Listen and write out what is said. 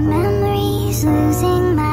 Memories losing my